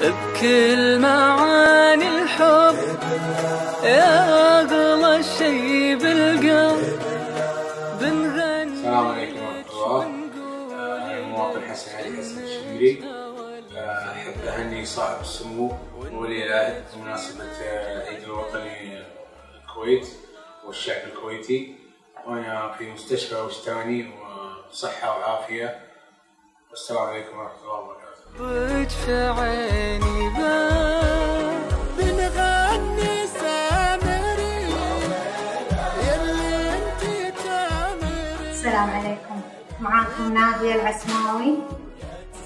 بكل معاني الحب. يا أغلى شي بالقلب. بنغني السلام عليكم ورحمة الله. المواطن حسن علي حسن الشميري. آه، أحب أهني صاحب السمو. ولي العهد بمناسبة آه، العيد الوطني الكويت والشعب الكويتي. وأنا في مستشفى وجداني وصحة وعافية. والسلام عليكم ورحمة الله وبركاته. السلام عليكم. معاكم نادية العسماوي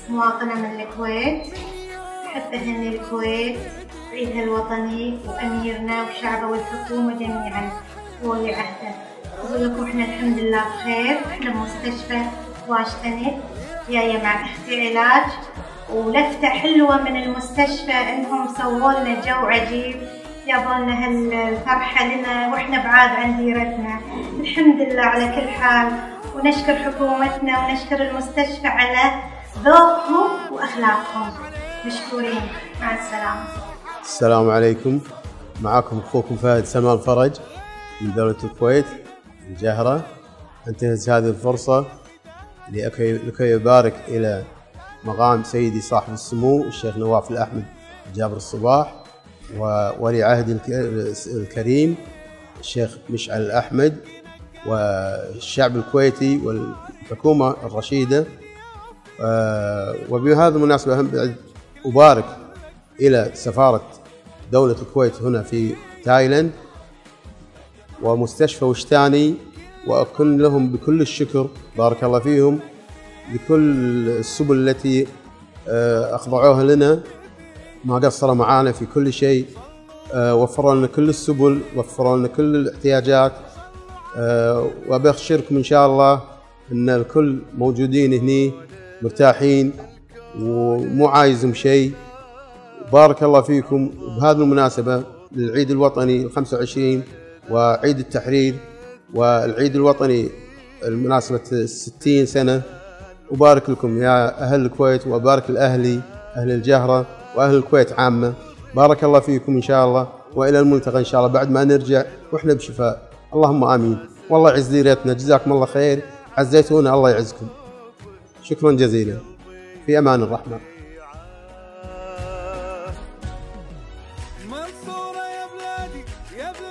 مواطنة من الكويت أحب أهني الكويت عيدها الوطني وأميرنا وشعبه والحكومة جميعا وولي عهده. أقول لكم إحنا الحمد لله بخير إحنا بمستشفى واشتني جاية مع أختي علاج ولفتة حلوة من المستشفى إنهم سووا لنا جو عجيب. جابوا لنا هالفرحة لنا وإحنا بعاد عن ديرتنا. الحمد لله على كل حال ونشكر حكومتنا ونشكر المستشفى على ذوقهم وأخلاقهم. مشكورين. مع السلامة. السلام عليكم. معكم أخوكم فهد سلمان فرج من دولة الكويت الجهرة انتهز هذه الفرصة لكي يبارك إلى مقام سيدي صاحب السمو الشيخ نواف الأحمد جابر الصباح. وولي عهد الك- الكريم الشيخ مشعل الأحمد والشعب الكويتي والحكومة الرشيدة. آه، وبهذه المناسبة هم بعد أبارك إلى سفارة دولة الكويت هنا في تايلاند ومستشفى فيجthاني وأكن لهم بكل الشكر بارك الله فيهم لكل السبل التي آه، أخضعوها لنا. ما قصروا معانا في كل شيء. آه، وفروا لنا كل السبل وفروا لنا كل الاحتياجات. آه، وأبشركم إن شاء الله أن الكل موجودين هني مرتاحين ومو عايزهم شيء. بارك الله فيكم. بهذه المناسبة للعيد الوطني 25 وعيد التحرير والعيد الوطني المناسبة 60 سنة أبارك لكم يا أهل الكويت وأبارك لأهلي أهل الجهرة. وأهل الكويت عامة. بارك الله فيكم إن شاء الله وإلى الملتقى إن شاء الله بعد ما نرجع وإحنا بشفاء. اللهم آمين. والله يعز ديرتنا جزاكم الله خير. عزيتونا الله يعزكم. شكرا جزيلا. في أمان الرحمن منصورة يا بلادي يا بلادي.